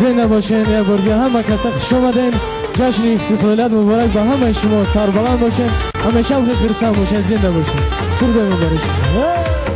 زنده باشین یک بار همه کسا خوش آمدین جشن استقلال مبارک با همه شما. سربلند باشین. همه شب خیلی باشین زنده باشین. سر بمبارید